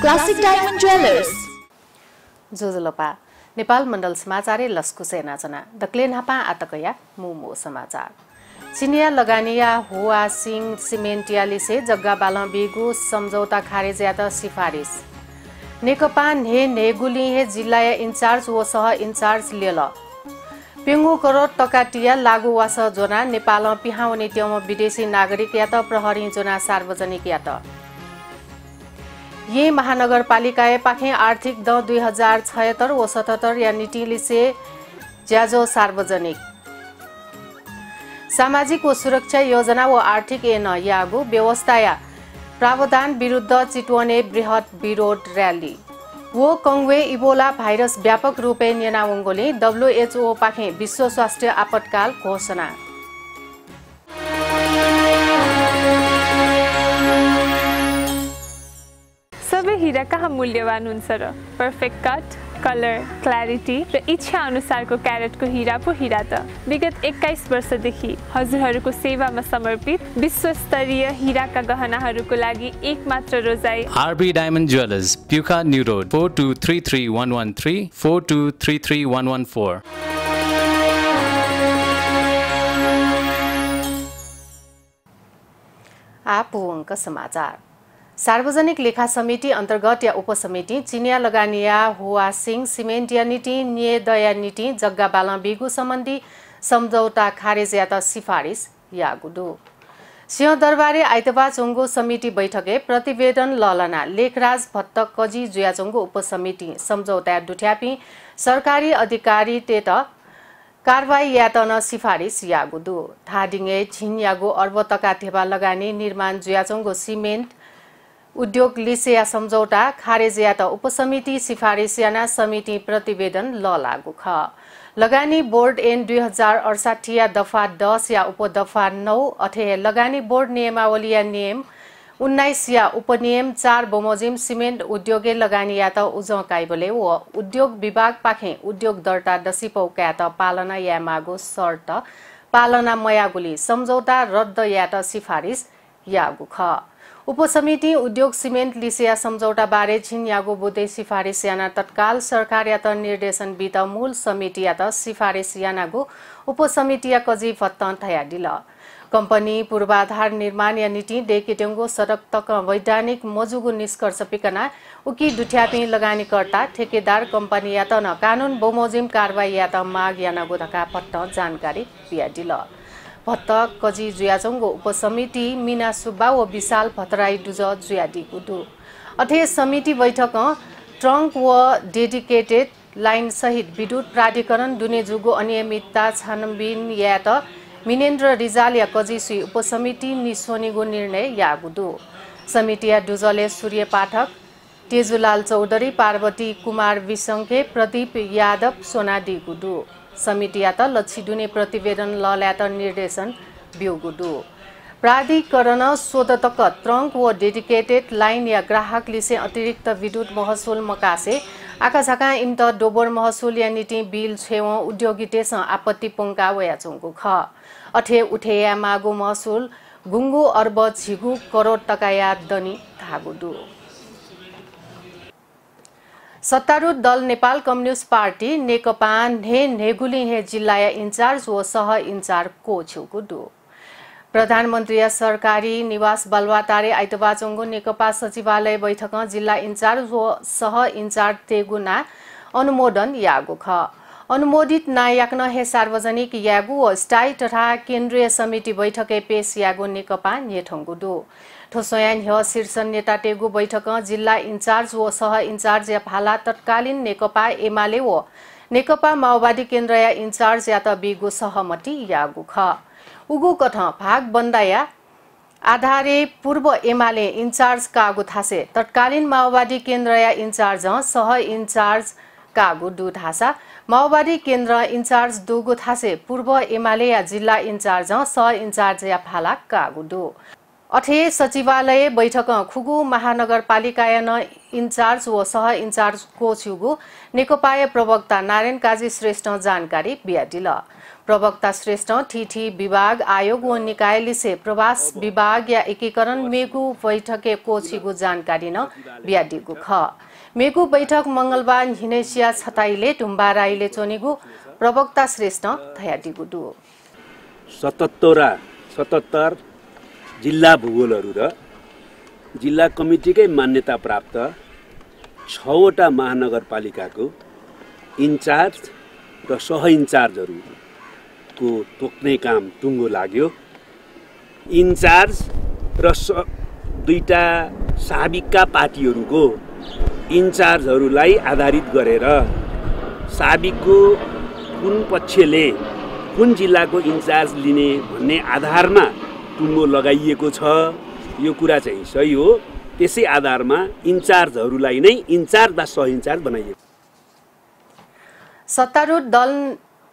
Classic diamond jewellers जोजोलपा नेपाल मण्डल समाचार लस्कु सेनाजना दक्लेन हापा आतकया मुमो समाचार। चिनिया लगानिया हुआ सिंह सिमेन्टिया लिसे जग्गा बाल बिगु सम्झौता खारेज या त सिफारिस। नेकपा ने नेगुली हे जिल्ला इन्चार्ज व सह इन्चार्ज लियल पेङ्गु करोड टकाटिया लागु वास जोना नेपाल पिहाउने ट्याउमा विदेशी नागरिक या त प्रहरी जोना सार्वजनिक या त। यी महानगरपालिका पाखे आर्थिक द दुई हजार छयत्तर व सतहत्तर या निटिलिसे ज्याजो सार्वजनिक। सामाजिक व सुरक्षा योजना व आर्थिक एन यागु व्यवस्था या प्रावधान विरुद्ध चितवने बृहत विरोध र्याली। वो कङ्वे इबोला भाइरस व्यापक रूपे नियनावङ्गोले डब्लुएचओ पाखे विश्व स्वास्थ्य आपतकाल घोषणा। हिरा कहाँ मूल्यवान हुन्छ र पर्फेक्ट कट कलर क्ल्यारिटी र इच्छा अनुसारको क्यारेटको हिरा पो हिरा त। विगत एक्काइस वर्षदेखि हजुरहरूको सेवामा समर्पित विश्वस्तरीय हिराका गहनाहरूको लागि एक मात्र रोजाइ RB diamond jewellers प्युका new road four two three three one one three four two three three one one four. आप समाचार। सार्वजनिक लेखा समिति अन्तर्गत या उपसमिति चिनिया लगानिया हुवा सिंह सिमेन्टिया नीति न्याय नीति जग्गा बाल बिगु सम्बन्धी सम्झौता खारेज या त सिफारिस या गुडु सिंहदरबारे आइतबार चोङ्गो समिति बैठके प्रतिवेदन ललना। लेखराज भत्त कजी जुयाचोङ्गो उपसमिति सम्झौता डुठ्यापी सरकारी अधिकारी तेत कारवाही यातन सिफारिस यागुदु थाडिङे छिन यागु अर्ब तका थेबा लगानी निर्माण जुयाचोङ्गो सिमेन्ट उद्योग लिसिया सम्झौता खारेज या त उपसमिति सिफारिस याना समिति प्रतिवेदन ल लागू ख। लगानी बोर्ड एन दुई हजार अडसाठी या दफा दस या उपदफा नौ अथे लगानी बोर्ड नियमावली या नियम उन्नाइस या उपनियम चार बमोजिम सिमेन्ट उद्योगे लगानी या त उज काइबले व उद्योग विभाग पाखे उद्योग दर्ता डसिपौ क्या त पालना या मागो शर्त पालना मयागुली सम्झौता रद्द या त सिफारिस यागु ख। उपसमिति उद्योग सिमेन्ट लिसिया सम्झौताबारे छिन्यागो बुद्धे सिफारिस याना तत्काल सरकार या त निर्देशन बित मूल समिति या त सिफारिस यानागो उपसमिति या कजी फत्तन थया दिल। कम्पनी पूर्वाधार निर्माण या नीति डेकेटेङ्गो सडक तक वैधानिक मजुगु निष्कर्ष पिकना उकी दुठ्यापी लगानीकर्ता ठेकेदार कम्पनी या त न कानुन बमोजिम कारवाही या त माग यानागो धका पट्ट जानकारी पिया दिल। भत्त कजी जुयाचोङको उपसमिति मिना सुब्बा व विशाल भतराई डुज जुयाडी गुडु अथे समिति बैठक ट्रङ्क व डेडिकेटेड लाइन सहित विद्युत प्राधिकरण दुने जुगो अनियमितता छानबिन या त मिनेन्द्र रिजाल या कजिसुई उपसमिति निसोनीगो निर्णय या गुडु समिति या डुजले सूर्य पाठक तेजुलाल चौधरी पार्वती कुमार विसङ्खे प्रदीप यादव सोनाडी गुडु समिति या त लच्छिडुने प्रतिवेदन लल्यात निर्देशन ब्युगुडु। प्राधिकरण सोधतक ट्रङ्क व डेडिकेटेड लाइन या ग्राहक लिसे अतिरिक्त विद्युत महसुल मकासे आकाझाका इन्त डोबर महसुल या निटी बिल छेव उद्योगितेस आपत्ति पोङ्का वया चोङ्गु ख। अठे उठेया मागु महसुल गुङ्गु अर्ब झिगु करोड टकाया दनी धागुडु सत्तारूढ दल नेपाल कम्युनिस्ट पार्टी नेकपा ने नेगुली हे जिल्ला इन्चार्ज व सह इन्चार्ज को छुकुडु प्रधानमन्त्री सरकारी निवास बलवातारे आइतबाचोङ्गो नेकपा सचिवालय बैठक जिल्ला इन्चार्ज व सह इन्चार्ज तेगुना अनुमोदन यागु ख अनुमोदित नायाक्न हे सार्वजनिक यागु स्थायी तथा केन्द्रीय समिति बैठके पेश यागु नेकपा नेठङ्गुडु ठोसयान ह शीर्ष नेता टेगु बैठक जिल्ला इन्चार्ज व सह इन्चार्ज या फाला तत्कालीन नेकपा एमाले व नेकपा माओवादी केन्द्र या इन्चार्ज या त बिगु सहमति यागु ख। उगु कथ भाग बन्दाया आधारे पूर्व एमाले इन्चार्ज कागु थासे। तत्कालीन माओवादी केन्द्र या इन्चार्ज सह इन्चार्ज कागु दु थासा माओवादी केन्द्र इन्चार्ज दुगु थासे पूर्व एमाले या जिल्ला इन्चार्ज सह इन्चार्ज या फाला कागु दु अठे सचिवालय बैठक खुगु महानगरपालिका न इन्चार्ज व सह इन्चार्ज को छुगु नेकपाय प्रवक्ता नारायण काजी श्रेष्ठ जानकारी बियाडिल प्रवक्ता श्रेष्ठ ठिठी विभाग आयोग व निकाय से प्रवास विभाग या एकीकरण मेगु बैठके कोछिगु जानकारी न बियाडिगु ख मेगु बैठक मङ्गलबार हिनेसिया छताइले टुम्बा राईले चोनिगु प्रवक्ता श्रेष्ठ थयाडिगु डु सतहत्तरा सतहत्तर जिल्ला भूगोलहरू र जिल्ला कमिटीकै मान्यता प्राप्त छवटा महानगरपालिकाको इन्चार्ज र सह इन्चार्जहरूको तोक्ने काम टुङ्गो लाग्यो। इन्चार्ज र स दुईवटा साबिकका पार्टीहरूको इन्चार्जहरूलाई आधारित गरेर साबिकको कुन पक्षले कुन जिल्लाको इन्चार्ज लिने भन्ने आधारमा टुङ्गो लगाइएको छ यो कुरा चाहिँ सही हो। त्यसै आधारमा इन्चार्जहरूलाई नै इन्चार्ज वा सह इन्चार्ज बनाइएको सत्तारूढ दल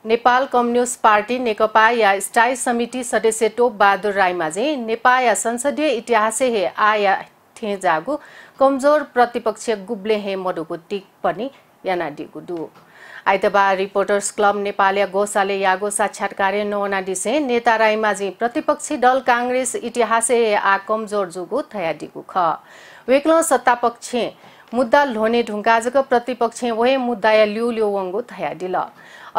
नेपाल कम्युनिस्ट पार्टी नेकपा या स्थायी समिति सदस्य टोप बहादुर राईमाझी नेपाल या संसदीय इतिहास हे आया थे जागु कमजोर प्रतिपक्ष गुब्ले हे मडुको टिप्पणी यानाडिगु डु आइतबार रिपोर्टर्स क्लब नेपाल गोसाले यागो साक्षात्कार नवना दिसे नेता राईमाझी प्रतिपक्षी दल काङ्ग्रेस इतिहास आ कमजोर जुगु थयाडिगु ख। वेक्लो सत्तापक्ष मुद्दा लोने ढुङ्गाजको प्रतिपक्ष वहे मुद्दा या लिउ लिउ वङ्गु थयाडिल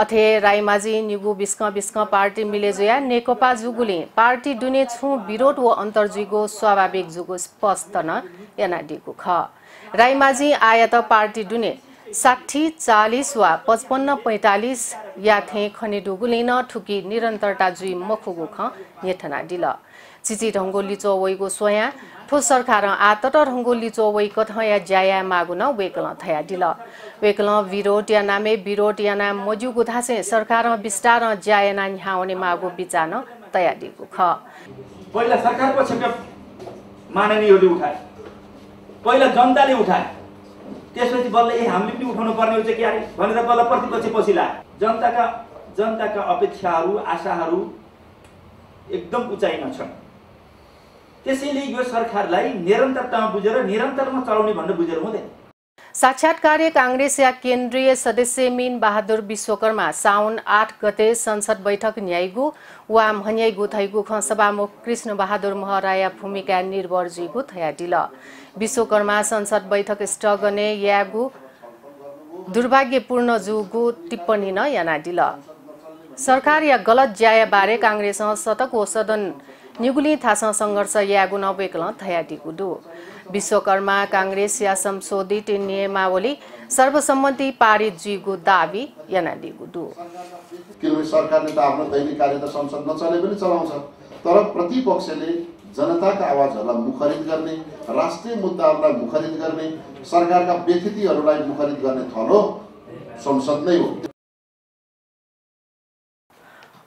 अथे राईमाझी निगु बिस्क बिस्क पार्टी मिलेजुया नेकपा जुगुले पार्टी दुने छु विरोध व अन्तर्जुगो स्वाभाविक जुगु स्पष्ट न यानाडिगु ख। राईमाझी आया त पार्टी दुने साठी चालिस वा पचपन्न पैँतालिस याथे खने न ठुकी निरन्तरता जुई मखुगु ख नेठना डिल। चिची ढङ्गो लिचो वैगो सोया ठो सरकार आत त ढङ्गो लिचो वै कथ या ज्याया मागु न वेकल थया डिल वेकल विरोध या नामे विरोध या नाम मजुगु थासे सरकार विस्तार ज्याया ना न्याउने मागु बिचान तया दिगु ख। पहिला सरकार पक्षका माननीयहरूले उठाए। पहिला जनताले उठाए। त्यसपछि बल्ल ए हामीले पनि उठाउनु पर्ने हुन्छ कि अरे भनेर बल्ल प्रतिपक्ष पछि लाए। जनताका जनताका अपेक्षाहरू आशाहरू एकदम उचाइमा छन्। त्यसैले यो सरकारलाई निरन्तरतामा बुझेर निरन्तरमा चलाउने भनेर बुझेर हुँदैन। साक्षात्कार काङ्ग्रेस या केन्द्रीय सदस्य मिन बहादुर विश्वकर्मा साउन आठ गते संसद बैठक न्यायगु वा मन्याइगु थैगु ख सभामुख कृष्ण बहादुर महराया भूमिका निर्भरजीगु थयाडिल विश्वकर्मा संसद बैठक स्टगने यागु दुर्भाग्यपूर्ण जुगु टिप्पणी न यानाडिल सरकार या गलत ज्यायाबारे काङ्ग्रेस सतक सदन निगुली थासा सङ्घर्ष यागु नबेकल थयाडिगु दु विश्वकर्मा काङ्ग्रेस या संशोधित नियमावली सर्वसम्मति पारित जीगु दावी यानाडिगु दु किनभने सरकारले त आफ्नो दैनिक कार्य त संसद नचले पनि चलाउँछ। तर प्रतिपक्षले जनताका आवाजहरूलाई मुखरित गर्ने राष्ट्रिय मुद्दाहरूलाई मुखरित गर्ने सरकारका व्यतिथिहरूलाई मुखरित गर्ने थलो संसद नै हो।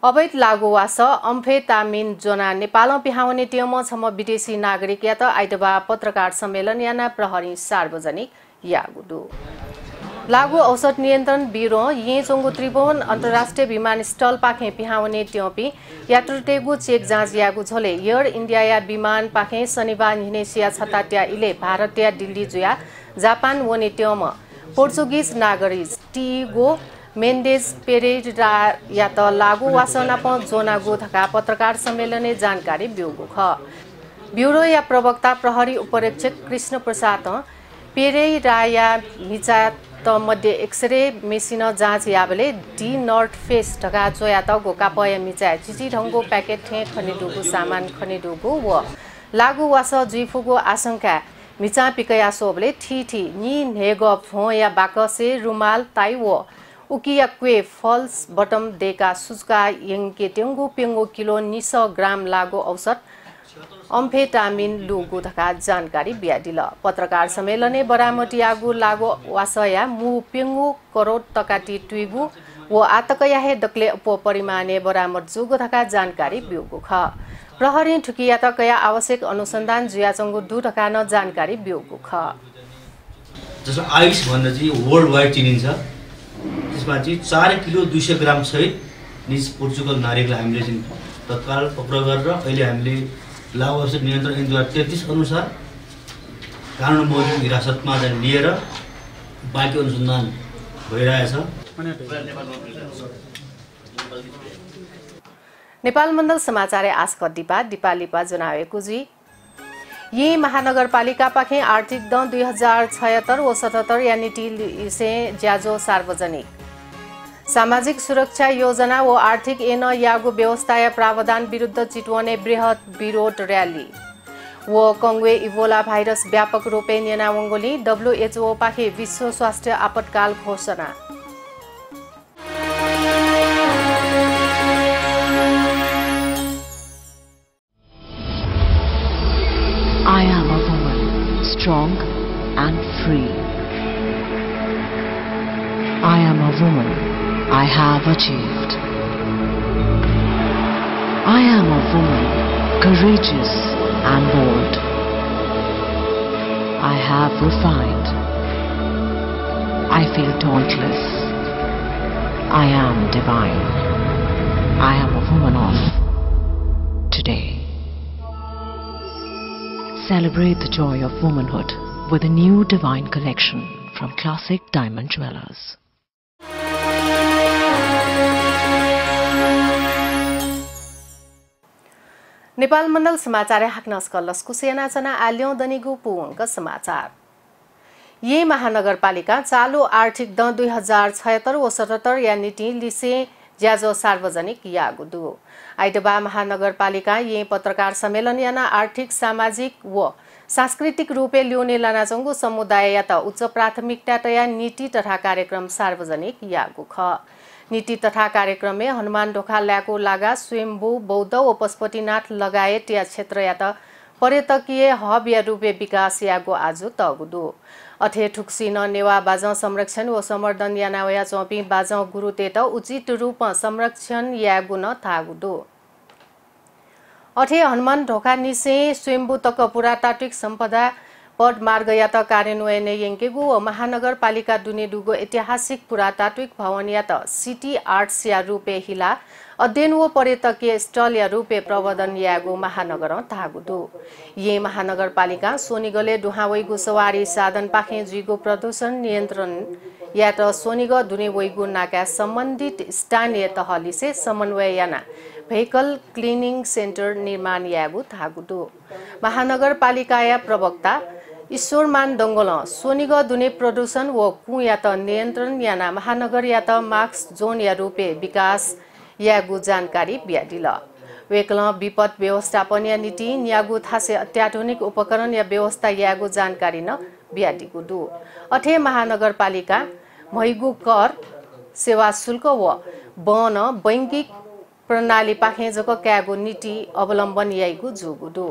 अवैध लागुवास अम्फे तामिन जोना नेपालमा पिहाउने टेम छम विदेशी नागरिक या त आइतबार पत्रकार सम्मेलन याना प्रहरी सार्वजनिक यागुडु। लागु औषध नियन्त्रण ब्युरो येचोङ्गु त्रिभुवन अन्तर्राष्ट्रिय विमानस्थल पाखे पिहाउने ट्योपी यात्रुटेगु चेक जाँच यागु झोले एयर इन्डिया या विमान पाखे शनिबार हिनेसिया छताट्या इले भारतीय दिल्ली जुया जापान वने ट्योम पोर्चुगिज नागरिक टिगो मेन्डेज पेरेरा या त लागु वासनाप जोनागु धका पत्रकार सम्मेलने जानकारी ब्युगु ख। ब्युरो या प्रवक्ता प्रहरी उपरीक्षक कृष्ण प्रसाद पेरेरा या मिचा त मध्ये एक्सरे मेसिन जाँच याबले डी नर्थ फेस ढका चोया त गोका पय मिचा चिची ढङ्गो प्याकेट ठे खनिडुगु सामान खनिडुगु व लागु वास जुइफुगु आशंका। मिचा पिकया सोबले ठी ठी नि नेग फो या बाकसे रुमाल ताइ व उकिया क्वे फल्स बटम देका सुजका यङ्के टेङ्गु पेङ्गो किलो निस ग्राम लागु औषध अम्फेटामिन लुगु धका जानकारी बियाडिल पत्रकार सम्मेलने बरामटियागु लागु वासया मु पेङ्गु करोड तकाटी ट्विगु व आतकया हे दक्ले उप परिमाणे बरामद जुगु धका जानकारी बिउगु ख। प्रहरी ठुकिया तकया आवश्यक अनुसन्धान जुयाचङ्गु दु ढका न जानकारी बिउगु ख। जसमा आइस भनेर चाहिँ वर्ल्ड वाइड चिनिन्छ। त्यसमा चाहिँ चार किलो दुई सय ग्राम सहित निज पोर्चुगल नारीलाई हामीले चाहिँ तत्काल पक्राउ गरेर अहिले हामीले औषध नियन्त्रण ऐन दुई हजार तेत्तिस अनुसार कानुन मौलिक हिरासतमा लिएर बाँकी अनुसन्धान भइरहेछ। नेपाल मण्डल समाचार आस्क दिपा दिपा लिपा जनाएको जी यी महानगरपालिका पाखे आर्थिक द दुई हजार छयत्तर व सतहत्तर यानी टी से ज्याजो सार्वजनिक। सामाजिक सुरक्षा योजना व आर्थिक एन यागु व्यवस्था प्रावधान विरुद्ध चितवने बृहत विरोध र्याली। व कङ्वे इभोला भाइरस व्यापक रूपे नियनावङ्गोली डब्लुएचओ पाखे विश्व स्वास्थ्य आपतकाल घोषणा। Strong and free. I am a woman, I have achieved. I am a woman, courageous and bold. I have refined. I feel dauntless. I am divine. I am a woman of Celebrate the joy of womanhood with a new divine collection from Classic Diamond. Nepal Mandal समाचार हाक्न स्कल्लस कुसेनाचना आल्यौँ दनिगु पुवङ्क समाचार महानगरपालिका चालु आर्थिक the दुई हजार छयत्तर सतहत्तर या नीति लिसे ज्याजो सार्वजनिक यागुदु आइतबा महानगरपालिका ये पत्रकार सम्मेलन याना आर्थिक सामाजिक व सांस्कृतिक रूपे ल्याउने लानाचङ्गु समुदाय या त उच्च प्राथमिकता तया नीति तथा कार्यक्रम सार्वजनिक यागु ख नीति तथा कार्यक्रमले हनुमान ढोका ल्याको लागा स्वयम्भू बौद्ध व पशुपतिनाथ लगायत या क्षेत्र या त पर्यटकीय हब या रूपे विकास यागो आज तगुदु। अथे ठुक्सिन नेवा बाजाउँ संरक्षण व सम्वर्धन या नावया चौपी गुरु तेत उचित रूपमा संरक्षण या गुण थागुदु। अथे हनुमान ढोका निसे स्वयम्भू तक पुरातात्विक सम्पदा पद मार्ग या त कार्यान्वयन यङ्केगु व महानगरपालिका दुगो ऐतिहासिक पुरातात्विक भवन या त सिटी आर्ट्स या रूपे हिला अध्ययन व पर्यटकीय स्थल या रूपे प्रवर्धन यागु महानगर थागुदु ये महानगरपालिका सोनिगले डुहावैगु सवारी साधन पाखे जुइगु प्रदूषण नियन्त्रण या त सोनिग दुने वैगु नाका सम्बन्धित स्थानीय तहलिसे समन्वय याना भेहिकल क्लिनिङ सेन्टर निर्माण यागु थागुदु महानगरपालिका या प्रवक्ता ईश्वरमान दङ्गल सोनिग दुने प्रदूषण व कु या त नियन्त्रण याना महानगर या त मार्क्स जोन या रूपे विकास यागु जानकारी ब्याडिल। वेकल विपद व्यवस्थापन या नीति न्यागु थासे अत्याधुनिक उपकरण या व्यवस्था यागु जानकारी न ब्याडिगु दु। अठे महानगरपालिका मैगु कर सेवा शुल्क व वन बैंकिक प्रणाली पाखेजको क्यागो नीति अवलम्बन याइगु जुगुदु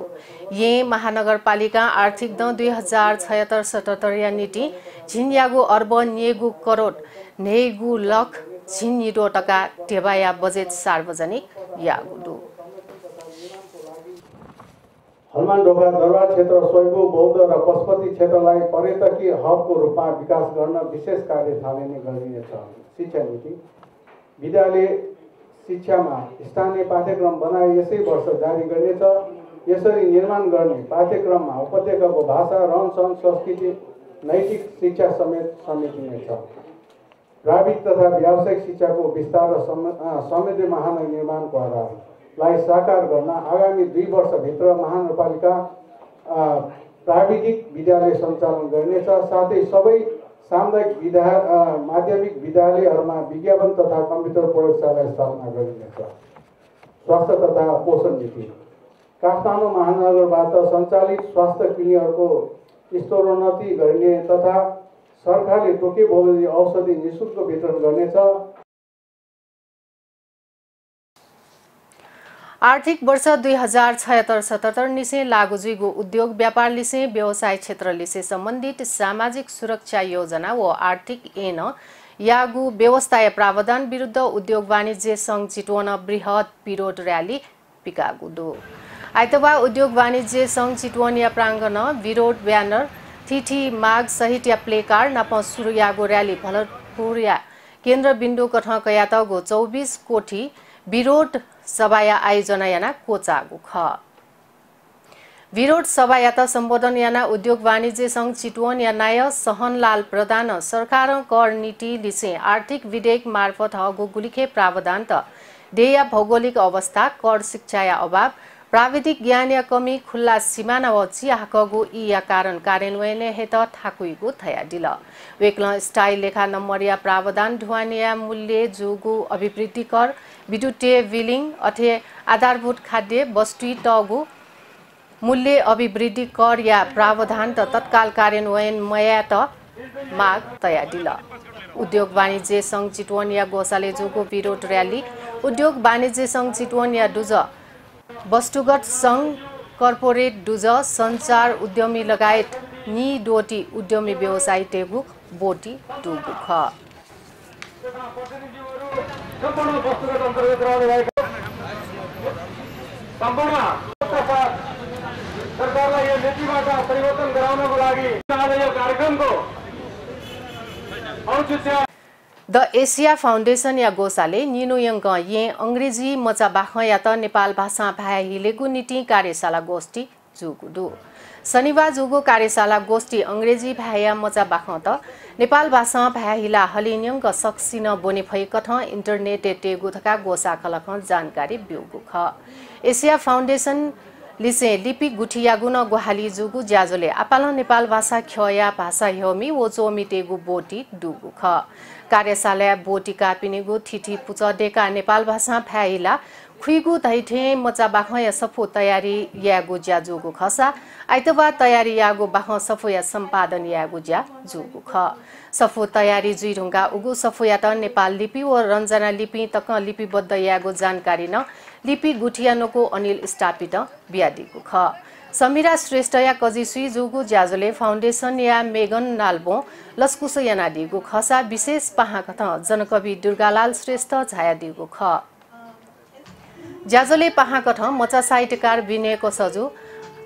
ये महानगरपालिका आर्थिक द दुई हजार छयत्तर सतहत्तर या नीति झिन्यागु अर्ब नियगु करोड नेगु लख झिन्निरो टका टेबाया बजेट सार्वजनिक यागुदु हनुमान ढोका दरबार क्षेत्र स्वयम्भू बौद्ध र पशुपति क्षेत्रलाई पर्यटकीय हबको रूपमा विकास गर्न विशेष कार्य थालिने गरिनेछ। शिक्षा नीति। विद्यालय शिक्षामा स्थानीय पाठ्यक्रम बनाए यसै वर्ष जारी गर्नेछ। यसरी निर्माण गर्ने पाठ्यक्रममा उपत्यकाको भाषा रहनसहन संस्कृति नैतिक शिक्षा समेत समेटिनेछ। प्राविधिक तथा व्यावसायिक शिक्षाको विस्तार र समृद्धि महानगर निर्माणको आधार लाई साकार गर्न आगामी दुई वर्षभित्र महानगरपालिका प्राविधिक विद्यालय सञ्चालन गर्नेछ। साथै सबै सामुदायिक विद्या माध्यमिक विद्यालयहरूमा विज्ञापन तथा कम्प्युटर प्रयोगशाला स्थापना गरिनेछ स्वास्थ्य तथा पोषण नीति। काठमाडौँ महानगरबाट सञ्चालित स्वास्थ्य क्लिनिकहरूको स्तरोन्नति गरिने तथा सरकारले बहुदी औषधि निशुल्क वितरण गर्नेछ। आर्थिक वर्ष दुई हजार छयत्तर सतहत्तर निसे लागुजुइगो उद्योग व्यापार लिसे व्यवसाय क्षेत्र लिसे सम्बन्धित सामाजिक सुरक्षा योजना व आर्थिक एन यागु व्यवस्था प्रावधान विरुद्ध उद्योग वाणिज्य सङ्घ चितवन बृहत विरोध र्याली पिकागुदो। आइतबार उद्योग वाणिज्य सङ्घ चितवन या प्राङ्गण विरोध ब्यानर थिठी माग सहित या प्ले कार्ड नाप सुरु यागो र्याली भरतपुर या केन्द्र बिन्दु कठ कयातगो चौबिस कोठी विरोध सभाया आयोजना याना कोचागु ख विरोध सभा यात सम्बोधन याना उद्योग वाणिज्य सङ्घ चितवन या नाय सहनलाल प्रधान सरकार कर नीति लिसे आर्थिक विधेयक मार्फत हगु गुलिखे प्रावधान त ध्येय भौगोलिक अवस्था कर शिक्षा या अभाव प्राविधिक ज्ञान या कमी खुल्ला सिमाना व चियाकगु इ या कारण कार्यान्वयन हेत थाकुइगु थया दिल। वेक्ल स्टाइल लेखा नम्बर या प्रावधान ढुवानिया मूल्य जुगु अभिवृद्धि कर विद्युतीय बिलिङ अथे आधारभूत खाद्य वस्तु टगु मूल्य अभिवृद्धि कर या प्रावधान त तत्काल कार्यान्वयन मया त माग तया दिल। उद्योग वाणिज्य सङ्घ चितवन या गोसाले जोको विरोध र्याली। उद्योग वाणिज्य सङ्घ चितवन या डुज वस्तुगत सङ्घ कर्पोरेट डुज सञ्चार उद्यमी लगायत नि डोटी उद्यमी व्यवसायी टेगु बोटी टुगु ख सम्पूर्ण वस्तुगत अन्तर्गत रहनुभएका सम्पूर्ण सरकारलाई यो नीतिबाट परिवर्तन गराउनको लागि आज यो कार्यक्रमको औचित्य द एसिया फाउन्डेसन या गोसाले निनोयङ्क ये अङ्ग्रेजी मचा बाख या त नेपाल भाषा भाया हिलेगु नीति कार्यशाला गोष्ठी जुगुडु शनिबार जुगो कार्यशाला गोष्ठी अङ्ग्रेजी भाया मचा बाख त नेपाल भाषा भाया हिला हलिन्यङ्क सक्सिन बोने फैकथ इन्टरनेट टेगु थका गोसा खलख जानकारी ब्युगु ख एसिया फाउन्डेसन लिसे लिपि गुठिया गुन गुहाली जुगु ज्याजोले आपाल नेपाल भाषा ख्यया भाषा ह्योमी वो चोमी टेगु बोटी डुगु ख कार्यशाला बोटी कापिनेगु थिथि पुच डेका नेपाल भाषा फ्याइला खुइगु धैठे मचा बाख या सफो तयारी यागु ज्या जुगु खसा। आइतबार तयारी यागु बाख सफो या सम्पादन यागु ज्या जुगु ख। सफो तयारी जुइ ढुङ्गा उगु सफो या त नेपाल लिपि व रञ्जना लिपि तक लिपिबद्ध यागु जानकारी न। लिपि गुठियानोको अनिल स्टापिट बियादिगु ख। समिरा श्रेष्ठ या कजिसुई जुगु ज्याजोले फाउन्डेसन या मेगन नाल्बो लस्कुस यानादिगु खसा। विशेष पाहाकथ जनकवि दुर्गालाल श्रेष्ठ छायादिगु ख। ज्याजोले पाहाकठ मचा साहित्यकार विनयको सजु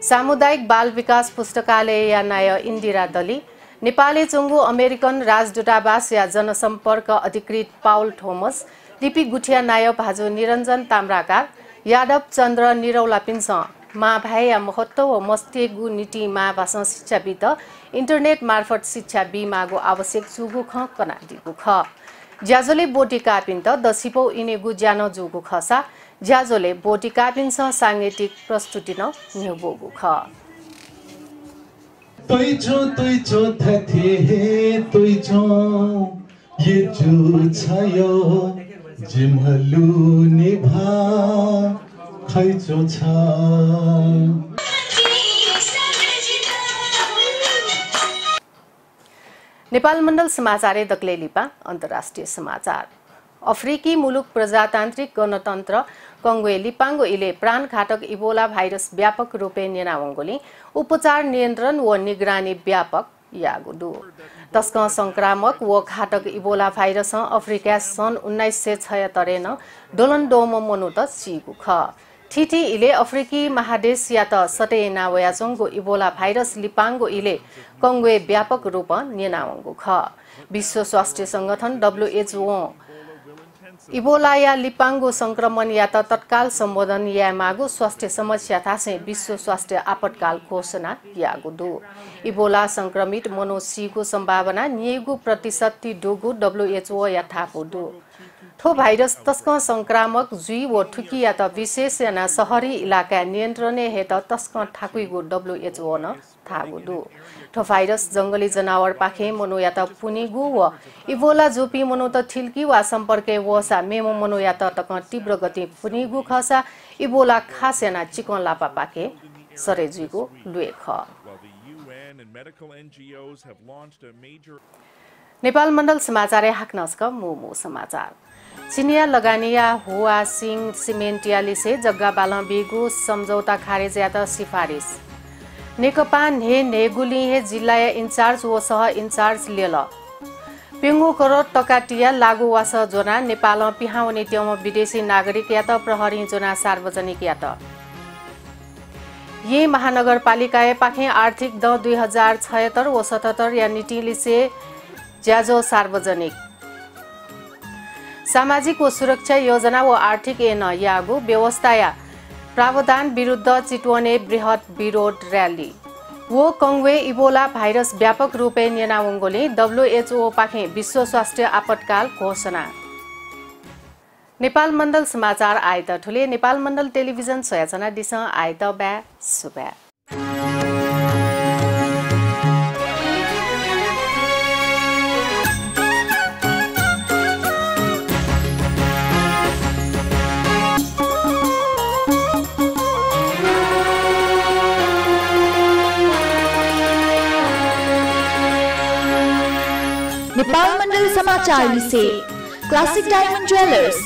सामुदायिक बाल विकास पुस्तकालय या नाय इन्दिरा दली नेपाली चुङ्गु अमेरिकन राजदूतावास या जनसम्पर्क अधिकृत पाउल थोमस लिपि गुठिया नाय भाजु निरञ्जन ताम्राकार यादव चन्द्र निरौला पिन्स मा भाइ या महत्व व मस्तेगु नीति मा भाषा शिक्षाविद इन्टरनेट मार्फत शिक्षा बिमागो आवश्यक चुगु ख कनादिगु ख। ज्याजोले बोटी कापिन त दसिपौ इनेगु ज्यानो जुगु खसा ज्याजोले बोटी कापिन्छ साङ्गीतिक ये जो छयो निभा खैचो छ। नेपाल मण्डल समाचार दक्ले लिपा अन्तर्राष्ट्रिय समाचार। अफ्रिकी मुलुक प्रजातान्त्रिक गणतन्त्र कङ्गोए इले प्राणघातक इबोला भाइरस व्यापक रूपे नेनावङ्गोली उपचार नियन्त्रण व निगरानी व्यापक यागुडु। तस्क संक्रामक व घातक इबोला भाइरस अफ्रिका सन् उन्नाइस सय छयत्तरेन डोलनडोमो मोनुत सिगु ख ठिठी इले अफ्रिकी महादेश या त सटे नावयाचोङको इबोला भाइरस लिपाङ्गो इले कङ्गवे व्यापक रूप नेनावङ्गो ख विश्व स्वास्थ्य सङ्गठन डब्लुएचओ इबोला या लिपाङ्गो सङ्क्रमण या त तत्काल सम्बोधन या मागु स्वास्थ्य समस्या थासे विश्व स्वास्थ्य आपतकाल घोषणा यागु दु इबोला सङ्क्रमित मनोसीको सम्भावना नियगु प्रतिशत ती डोगु डब्लुएचओ या थापु दु थो भाइरस तस्क संक्रामक जुई व ठुकी या त विशेष याना सहरी इलाका नियन्त्रणे हेत तस्क ठाकुइगु डब्लुएचओ न थागु दु ठो भाइरस जङ्गली जनावर पाखे मनो या त पुनिगु व इबोला जोपी मनो त थिल्की वा सम्पर्के वसा मेमो मनो या त तक तीव्र गति पुनिगु खसा इबोला खास याना चिकन लापा पाखे। सरेजुइगु लुए ख नेपाल मण्डल समाचार हाक्नस्क मोमो समाचार। चिनिया लगानिया हुआ सिंह सिमेन्टियालिसे जग्गा बाल बिगु सम्झौता खारेज या त सिफारिस। नेकपा ने नेगुलिहे जिल्ला इन्चार्ज व सह इन्चार्ज लेल। पिङ्गु करोड टकाटिया लागु वास जोना नेपाल पिहाउने ट्याउमा विदेशी नागरिक या त प्रहरी जोना सार्वजनिक या त। यी महानगरपालिका पाखे आर्थिक द दुई हजार छयत्तर व सतहत्तर या निटिलिसे ज्याजो सार्वजनिक। सामाजिक व सुरक्षा योजना व आर्थिक एन यागु व्यवस्था या प्रावधान विरुद्ध चितवने बृहत विरोध र्याली। वो कङ्वे इबोला भाइरस व्यापक रूपे नेनावङ्गोले डब्लुएचओ पाखे विश्व स्वास्थ्य आपतकाल घोषणा। नेपाल मण्डल समाचार आए त ठुले नेपाल मण्डल टेलिभिजन सोयाचना दिस आए त ब्या सुब्या। नेपाल मण्डल समाचार से क्लासिक डायमन्ड ज्वेलर्स